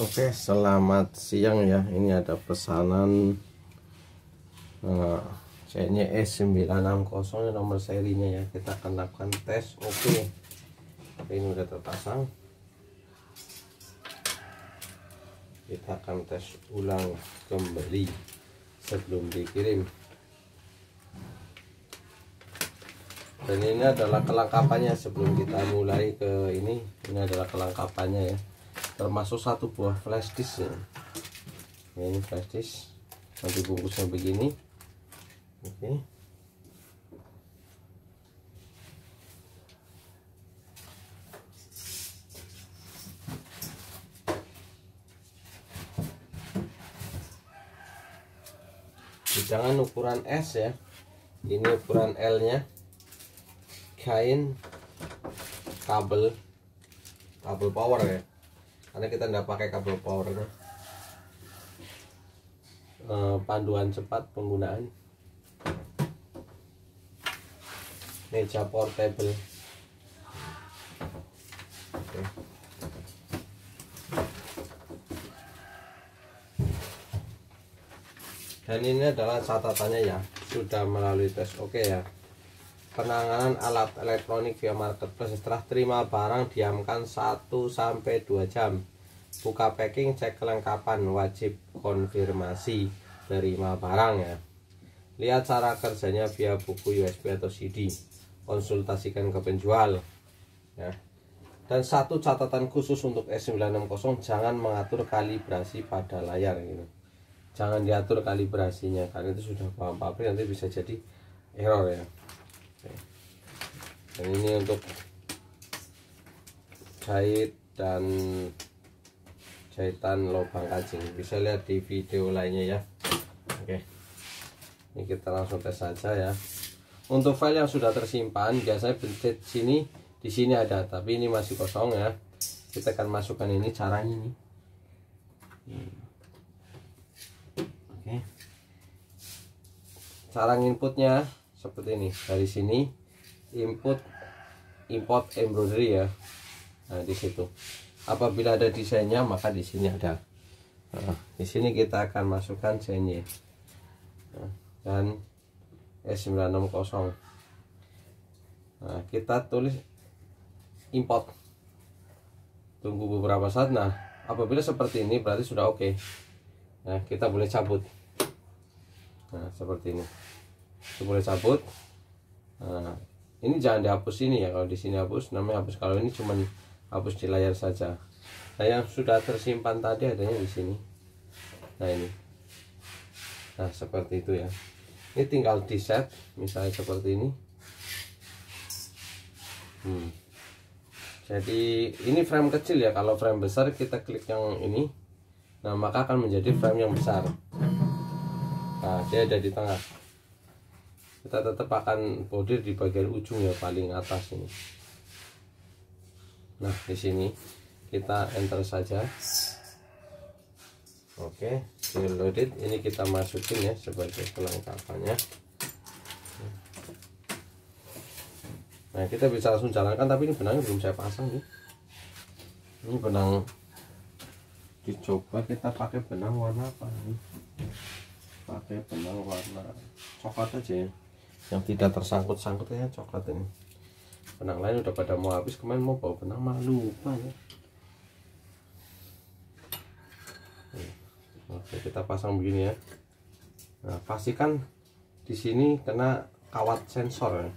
Oke, selamat siang ya. Ini ada pesanan uh, CNY-S960 nomor serinya ya. Kita akan lakukan tes. Oke. Ini udah terpasang. Kita akan tes ulang kembali sebelum dikirim. Dan ini adalah kelengkapannya sebelum kita mulai ke ini. Ini adalah kelengkapannya ya termasuk satu buah flash disk ya. ini flash disk. Nanti bungkusnya begini. Oke. Jangan ukuran S ya. Ini ukuran L nya kain kabel kabel power ya karena kita tidak pakai kabel power uh, panduan cepat penggunaan. Meja portable. Oke. dan ini adalah catatannya ya sudah melalui tes. Oke ya penanganan alat elektronik via marketplace. Setelah terima barang diamkan 1 sampai 2 jam. Buka packing cek kelengkapan. Wajib konfirmasi. Terima barang ya. Lihat cara kerjanya via buku USB atau CD konsultasikan ke penjual ya. Dan satu catatan khusus untuk S960 jangan mengatur kalibrasi pada layar gitu. Jangan diatur kalibrasinya karena itu sudah paham pabrik nanti bisa jadi error ya dan ini untuk jahit dan jahitan lubang kancing bisa lihat di video lainnya ya. Oke. Ini kita langsung tes saja ya. Untuk file yang sudah tersimpan biasanya bentuk sini di sini ada tapi ini masih kosong ya. Kita akan masukkan ini caranya ini. Oke. Cara inputnya seperti ini. Dari sini input import embroidery ya. Nah di situ. Apabila ada desainnya maka di sini ada. Nah, di sini kita akan masukkan CNY nah, dan S960 nah, kita tulis import. Tunggu beberapa saat. Nah apabila seperti ini berarti sudah oke. Okay. nah kita boleh cabut. Nah seperti ini boleh cabut. Nah ini jangan dihapus ini ya kalau di sini hapus namanya hapus. Kalau ini cuman hapus di layar saja. Nah yang sudah tersimpan tadi adanya di sini. Nah ini. Nah seperti itu ya. Ini tinggal di set misalnya seperti ini. Hmm. jadi ini frame kecil ya. Kalau frame besar kita klik yang ini. Nah maka akan menjadi frame yang besar. Nah dia ada di tengah kita tetap akan bordir di bagian ujung ya paling atas ini. Nah di sini kita enter saja. Oke loaded ini kita masukin ya sebagai kelengkapannya. Nah kita bisa langsung jalankan tapi ini benangnya belum saya pasang nih. Ini benang dicoba kita pakai benang warna apa nih pakai benang warna coklat aja ya yang tidak tersangkut-sangkut ya coklat ini. Benang lain udah pada mau habis kemarin mau bawa benang malah lupa ya. Oke kita pasang begini ya. Nah pastikan di sini kena kawat sensor ya.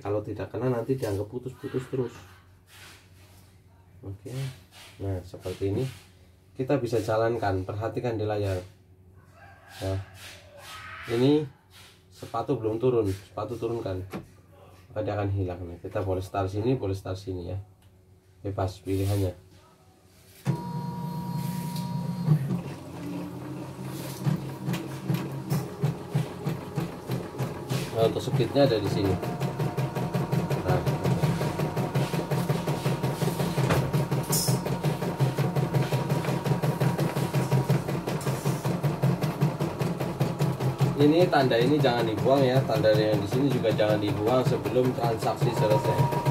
Kalau tidak kena nanti dianggap putus-putus terus. Oke nah seperti ini kita bisa jalankan perhatikan di layar. Nah ini sepatu belum turun sepatu turunkan. Maka akan hilang nih. Kita boleh start sini boleh start sini ya. Bebas pilihannya. Nah untuk speednya ada di sini ini tanda ini jangan dibuang ya. Tanda yang di sini juga jangan dibuang sebelum transaksi selesai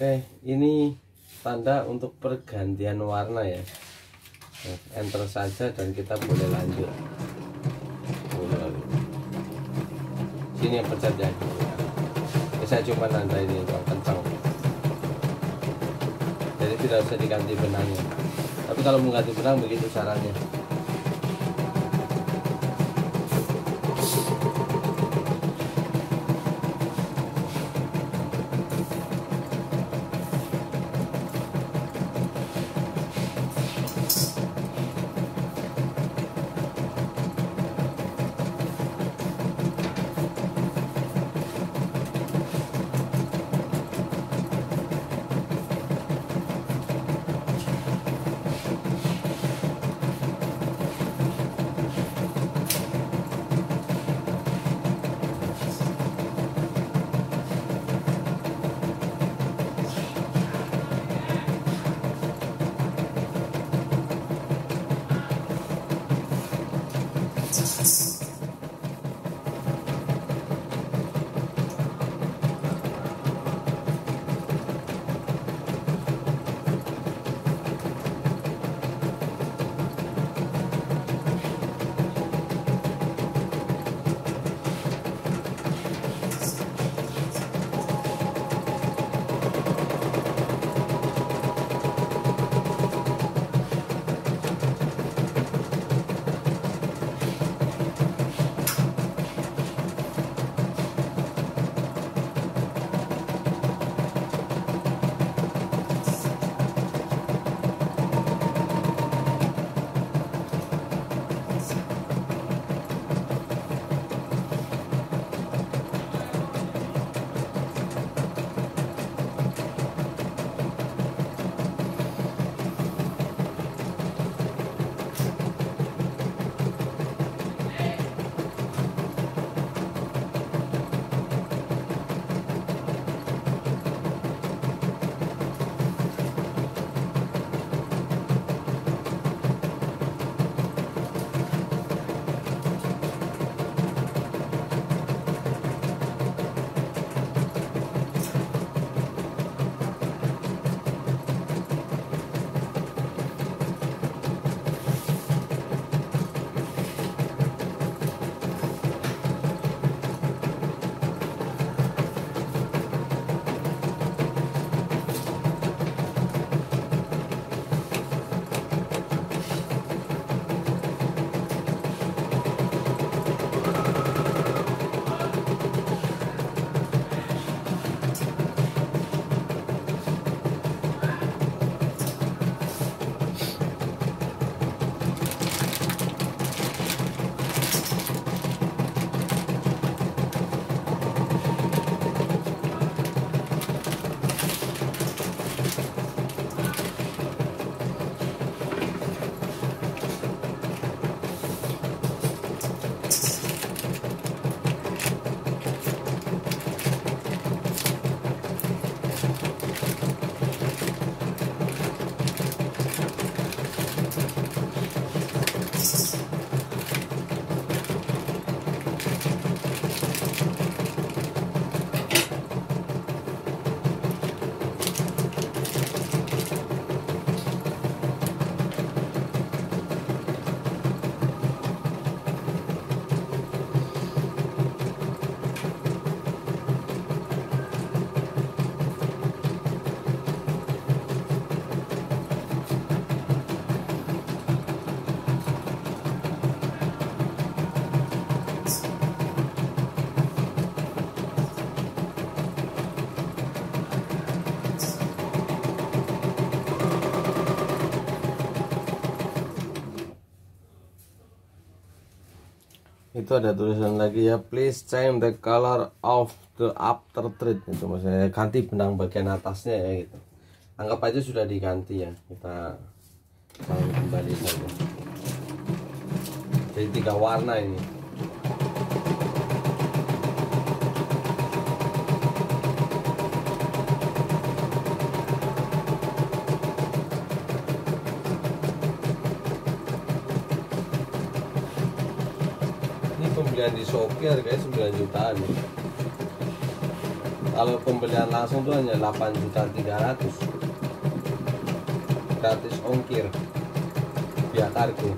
Oke, ini tanda untuk pergantian warna ya. Enter saja dan kita boleh lanjut. Sini yang pencet ya. Saya cuma nanda ini untuk kencang. Jadi tidak usah diganti benangnya. Tapi kalau mengganti benang begitu caranya. Itu ada tulisan lagi ya please change the color of the after treat. Itu maksudnya ganti benang bagian atasnya ya gitu. Anggap aja sudah diganti ya kita kembali saja. Jadi tiga warna ini pembelian di Shopee harganya 9 jutaan nih. kalau pembelian langsung tuh hanya 8 juta 300 gratis ongkir. Via kargo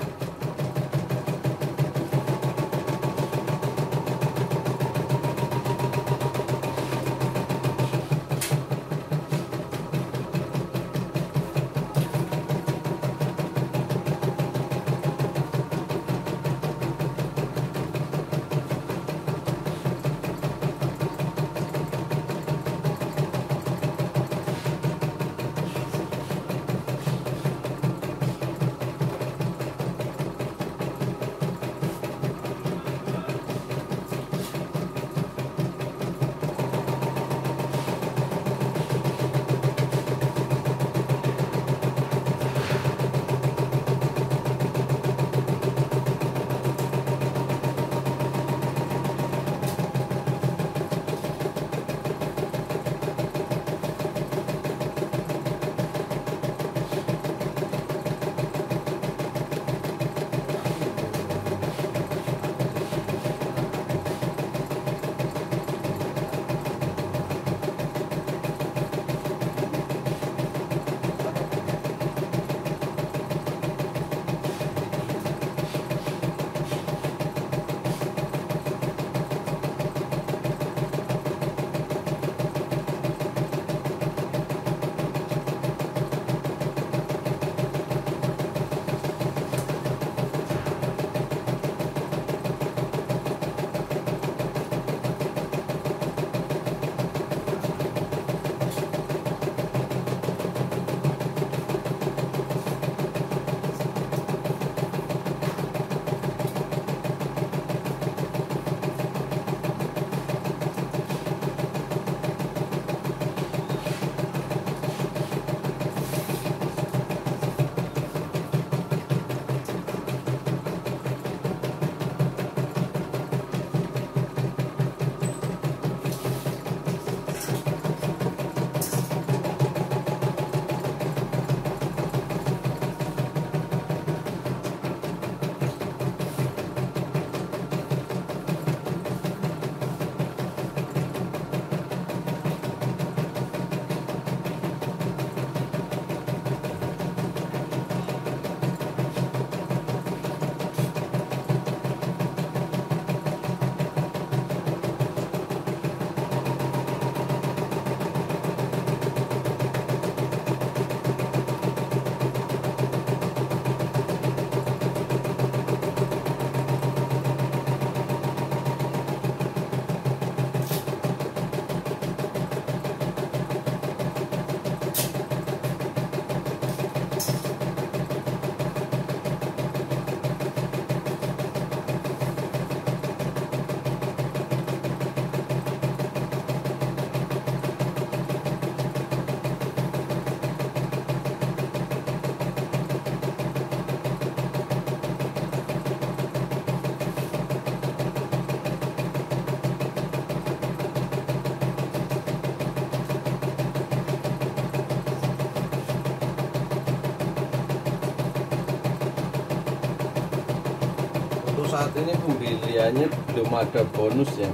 saat ini pembeliannya belum ada bonus ya?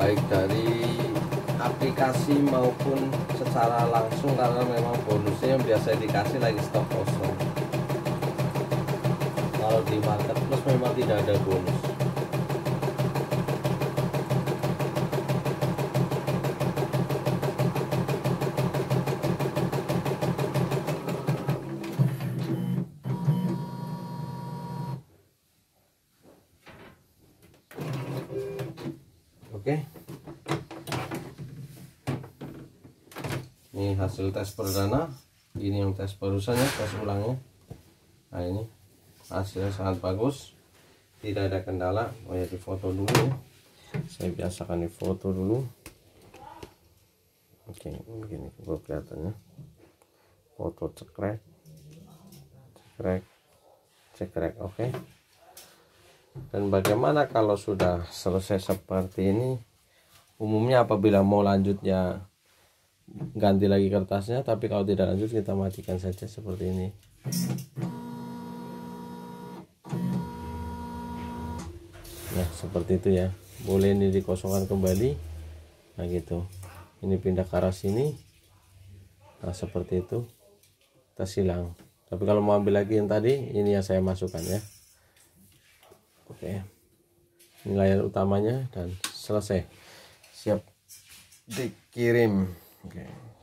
Baik dari aplikasi maupun secara langsung karena memang bonusnya yang biasa dikasih lagi stok kosong. Kalau di marketplace memang tidak ada bonus oke. Ini hasil tes perdana. Ini yang tes barusan ya tes ulangnya. Nah ini hasilnya sangat bagus. Tidak ada kendala. Oh ya di foto dulu ya. Saya biasakan di foto dulu. Oke begini kelihatannya. Foto cekrek. Cekrek. Cekrek oke dan bagaimana kalau sudah selesai seperti ini? Umumnya apabila mau lanjut ya ganti lagi kertasnya tapi kalau tidak lanjut kita matikan saja seperti ini. Ya seperti itu ya. Boleh ini dikosongkan kembali. Nah gitu. Ini pindah ke arah sini. Nah seperti itu. Kita silang. Tapi kalau mau ambil lagi yang tadi ini yang saya masukkan ya oke. Ini layar utamanya dan selesai. Siap dikirim. Oke